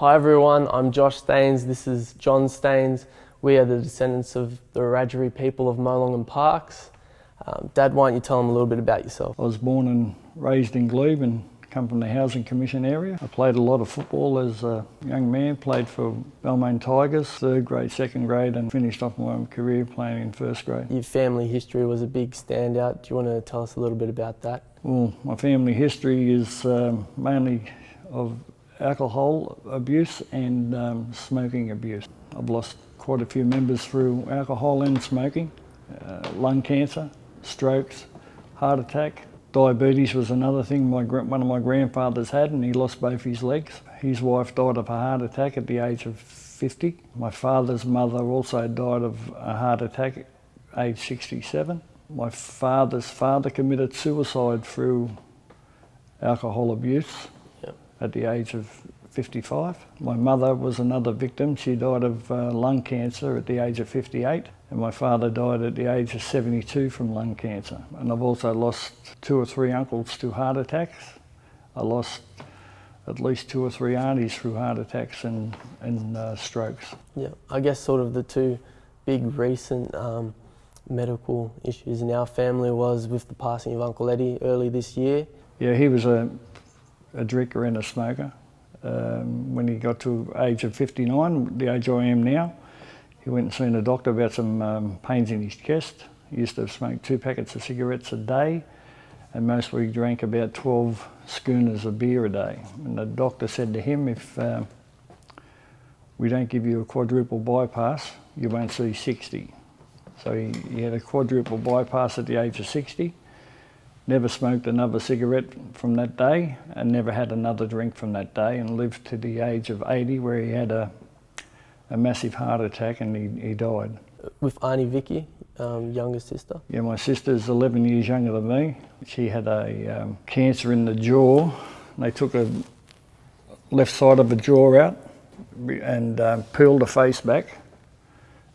Hi everyone, I'm Josh Staines. This is John Staines. We are the descendants of the Wiradjuri people of Molong and Parkes. Um, Dad, why don't you tell them a little bit about yourself? I was born and raised in Glebe and come from the Housing Commission area. I played a lot of football as a young man, played for Balmain Tigers, third grade, second grade, and finished off my career playing in first grade. Your family history was a big standout. Do you want to tell us a little bit about that? Well, my family history is um, mainly of alcohol abuse and um, smoking abuse. I've lost quite a few members through alcohol and smoking, uh, lung cancer, strokes, heart attack. Diabetes was another thing my, one of my grandfathers had and he lost both his legs. His wife died of a heart attack at the age of 50. My father's mother also died of a heart attack at age 67. My father's father committed suicide through alcohol abuse. At the age of 55. My mother was another victim. She died of uh, lung cancer at the age of 58 and my father died at the age of 72 from lung cancer. And I've also lost two or three uncles to heart attacks. I lost at least two or three aunties through heart attacks and, and uh, strokes. Yeah, I guess sort of the two big recent um, medical issues in our family was with the passing of Uncle Eddie early this year. Yeah, he was a, a drinker and a smoker. Um, when he got to age of 59, the age I am now, he went and seen a doctor about some um, pains in his chest. He used to smoke two packets of cigarettes a day and mostly drank about 12 schooners of beer a day. And the doctor said to him, if uh, we don't give you a quadruple bypass, you won't see 60. So he, he had a quadruple bypass at the age of 60, never smoked another cigarette from that day, and never had another drink from that day, and lived to the age of 80 where he had a a massive heart attack and he, he died. With Auntie Vicky, um, younger sister? Yeah, my sister's 11 years younger than me. She had a um, cancer in the jaw. They took a left side of the jaw out and um, peeled the face back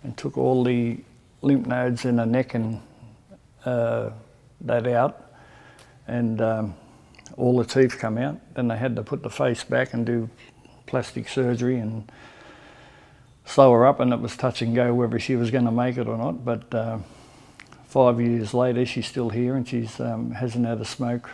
and took all the lymph nodes in the neck and uh, that out and um, all the teeth come out. Then they had to put the face back and do plastic surgery and sew her up and it was touch and go whether she was going to make it or not. But uh, five years later, she's still here and she um, hasn't had a smoke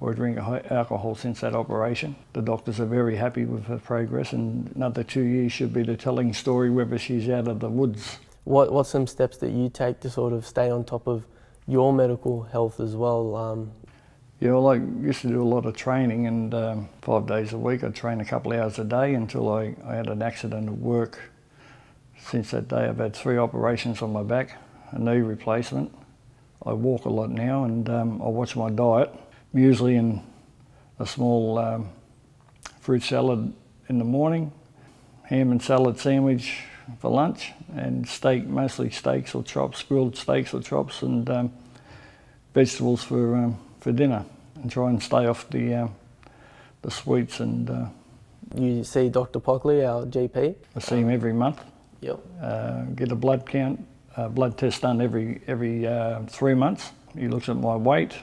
or a drink of alcohol since that operation. The doctors are very happy with her progress and another two years should be the telling story whether she's out of the woods. What, what's some steps that you take to sort of stay on top of your medical health as well? Um, yeah, well, I used to do a lot of training, and um, five days a week I'd train a couple of hours a day until I, I had an accident at work. Since that day, I've had three operations on my back, a knee replacement. I walk a lot now, and um, I watch my diet. Muesli and a small um, fruit salad in the morning, ham and salad sandwich for lunch, and steak, mostly steaks or chops, grilled steaks or chops, and um, vegetables for um, for dinner and try and stay off the uh, the sweets and. Uh, you see Dr. Pockley, our GP. I see him every month. Yep. Uh, get a blood count, blood test done every every uh, three months. He looks at my weight,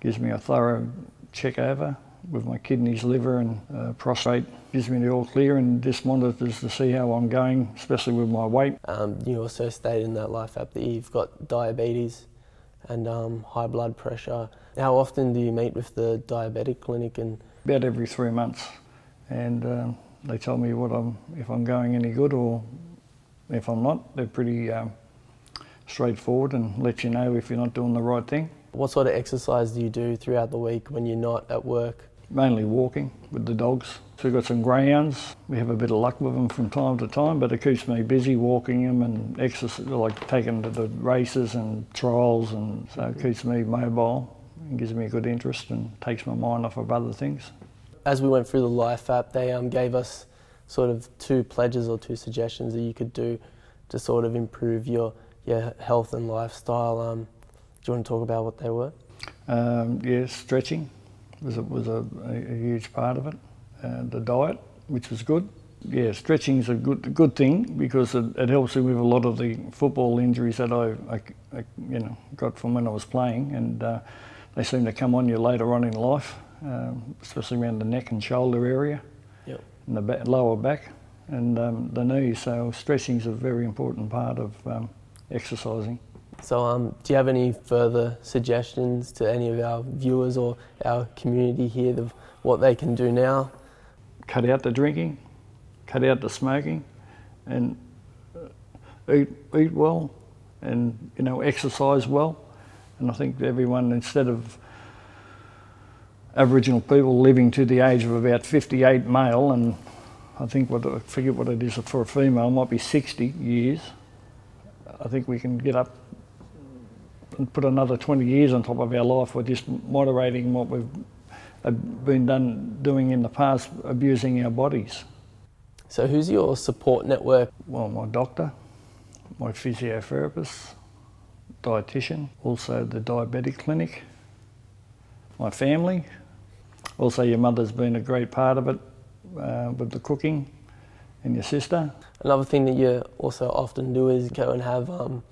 gives me a thorough check over with my kidneys, liver, and uh, prostate. Gives me the all clear and just monitors to see how I'm going, especially with my weight. Um, you also stated in that life app that you've got diabetes and um, high blood pressure. How often do you meet with the diabetic clinic? And about every three months, and um, they tell me what I'm if I'm going any good or if I'm not. They're pretty um, straightforward and let you know if you're not doing the right thing. What sort of exercise do you do throughout the week when you're not at work? Mainly walking with the dogs. So we've got some greyhounds. We have a bit of luck with them from time to time, but it keeps me busy walking them and exercise, like taking them to the races and trials, and so it keeps me mobile and gives me a good interest and takes my mind off of other things. As we went through the Life app, they um, gave us sort of two pledges or two suggestions that you could do to sort of improve your, your health and lifestyle. Um, do you want to talk about what they were? Um, yeah, stretching was a, was a, a huge part of it. Uh, the diet, which was good. Yeah, stretching is a good good thing because it, it, helps you with a lot of the football injuries that I, I, I you know got from when I was playing, and uh, they seem to come on you later on in life, um, especially around the neck and shoulder area. Yep. and the ba- lower back and um, the knees. So stretching is a very important part of um, exercising. So, um, do you have any further suggestions to any of our viewers or our community here of what they can do now? Cut out the drinking, cut out the smoking, and uh, eat eat well, and you know exercise well. And I think everyone, instead of Aboriginal people living to the age of about 58 male, and I think what I forget what it is for a female, might be 60 years. I think we can get up and put another 20 years on top of our life. We're just moderating what we've uh, been done doing in the past, abusing our bodies. So, who's your support network? Well, my doctor, my physiotherapist, dietitian, also the diabetic clinic, my family. Also, your mother's been a great part of it uh, with the cooking, and your sister. Another thing that you also often do is go and have um,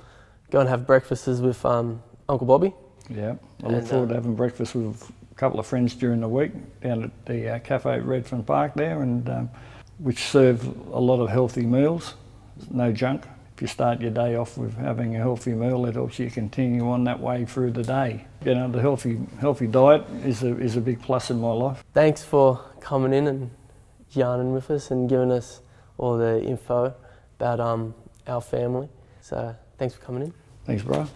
go and have breakfasts with um, Uncle Bobby. Yeah, I look And, forward uh, to having breakfast with a couple of friends during the week down at the uh, cafe at Redfern Park there, and um, which serve a lot of healthy meals, no junk. If you start your day off with having a healthy meal, it helps you continue on that way through the day. You know, the healthy healthy diet is a is a big plus in my life. Thanks for coming in and yarning with us and giving us all the info about um, our family. So, thanks for coming in. Thanks, bro.